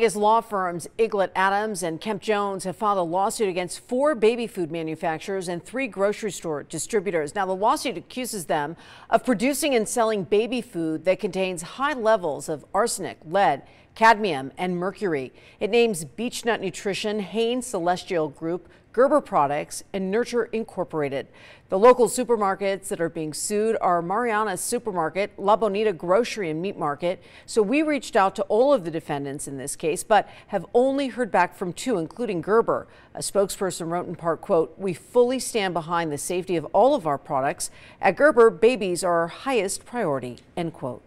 Vegas law firms Eglet Adams and Kemp Jones have filed a lawsuit against four baby food manufacturers and three grocery store distributors. Now, the lawsuit accuses them of producing and selling baby food that contains high levels of arsenic, lead, cadmium, and mercury. It names Beech-Nut Nutrition, Hain Celestial Group, Gerber Products, and Nurture Incorporated. The local supermarkets that are being sued are Mariana's Supermarket, La Bonita Grocery and Meat Market. So we reached out to all of the defendants in this case, but have only heard back from two, including Gerber. A spokesperson wrote in part, quote, we fully stand behind the safety of all of our products. At Gerber, babies are our highest priority, end quote.